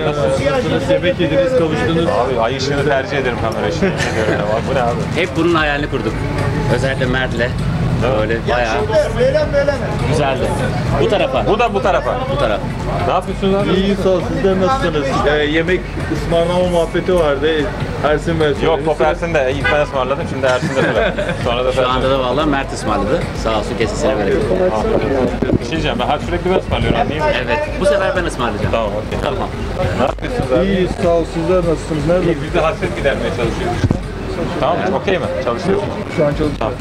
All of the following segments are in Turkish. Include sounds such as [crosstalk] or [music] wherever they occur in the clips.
Nasıl yemek kavuştunuz? Abi ay ışığını tercih ederim kamera ışığını. [laughs] Bu ne abi? Hep bunun hayalini kurduk. Özellikle Mert'le. Böyle bayağı güzeldi. Bu tarafa, Bu da bu tarafa. bu taraf. Ne yapıyorsunuz abi? İyi sağ ol, sizler nasılsınız? Ee, yemek ısmarlama muhabbeti vardı. Ersin Bey söyledi. Yok top Ersin de ilk ben ısmarladım şimdi Ersin de sıra. [laughs] Sonra da Şu anda da vallahi Mert ısmarladı. Sağ olsun kesesine bereket. Bir şey diyeceğim ben sürekli ben ısmarlıyorum değil mi? Evet, bu sefer ben ısmarlayacağım. Tamam okey. Tamam. Ne yapıyorsunuz abi? İyi sağ ol, sizler nasılsınız? Nerede? İyi, Biz de hasret gidermeye çalışıyoruz. Tamam okey mi? Çalışıyoruz. Şu an çalışıyoruz.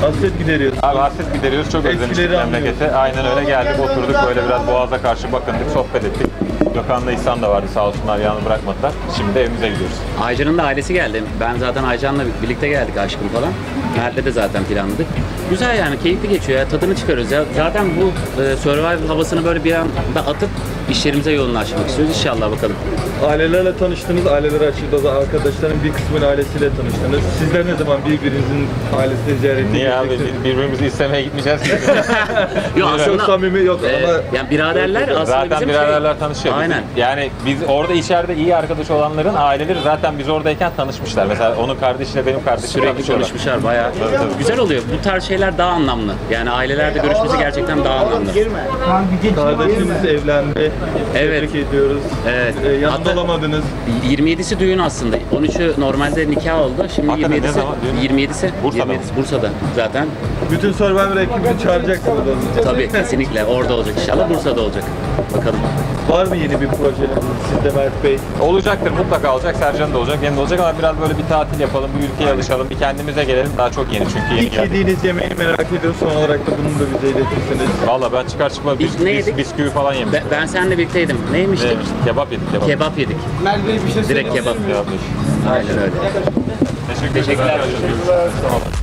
Hasret gideriyoruz. Abi hasret gideriyoruz. Çok özlemiştik Eskileri memleketi. Aynen öyle geldik oturduk böyle biraz boğaza karşı bakındık sohbet ettik. Gökhan'da İhsan da vardı sağ olsunlar yalnız bırakmadılar. Şimdi de evimize gidiyoruz. Aycan'ın da ailesi geldi. Ben zaten Aycan'la birlikte geldik aşkım falan. Mert'le de zaten planladık. Güzel yani keyifli geçiyor ya tadını çıkarıyoruz ya. Zaten bu e, survival havasını böyle bir anda atıp işlerimize yoğunlaşmak istiyoruz. İnşallah bakalım. Ailelerle tanıştınız, aileler açıldı. Da arkadaşların bir kısmının ailesiyle tanıştınız. Sizler ne zaman birbirinizin ailesini ziyaret Niye abi birbirimizi istemeye gitmeyeceğiz ki. [laughs] Yok Çok samimi yok e, ama yani biraderler aslında zaten bizim biraderler şey, tanışıyor. Bizim- Aynen. Yani biz orada içeride iyi arkadaş olanların aileleri zaten biz oradayken tanışmışlar. Mesela onun kardeşiyle benim kardeşim Sürekli tanışıyorlar. konuşmuşlar bayağı. Tabii. Güzel oluyor. Bu tarz şeyler daha anlamlı. Yani ailelerde görüşmesi gerçekten daha anlamlı. kardeşiniz evlendi. Evet. Tebrik ediyoruz. Evet. Ee, yanında Hatta- olamadınız. 27'si düğün aslında. 13'ü normalde nikah oldu. Şimdi Hakikaten ne 27'si zaman düğün? 27'si Bursa'da mı? 27'si Bursa'da zaten. Bütün Survivor ekibini çağıracaksınız o zaman. Tabii kesinlikle orada olacak inşallah. Bursa'da olacak. Bakalım. Var mı yeni bir projeniz sizde Mert Bey? Olacaktır mutlaka olacak. Sercan da olacak. Benim de olacak ama biraz böyle bir tatil yapalım, bir ülkeye alışalım, bir kendimize gelelim. Daha çok yeni çünkü yeni İlk geldik. yediğiniz yemeği merak ediyoruz. Son olarak da bunu da bize iletirsiniz. Valla ben çıkar çıkmaz bis, İlk ne bis, yedik? bisküvi falan yemiştim. Ben, ben seninle birlikteydim. Neymiştik? Evet, kebap yedik kebap. Kebap yedik. Direkt kebap. Kebap yedik. Aynen öyle. Teşekkür Teşekkürler. Sağ olun.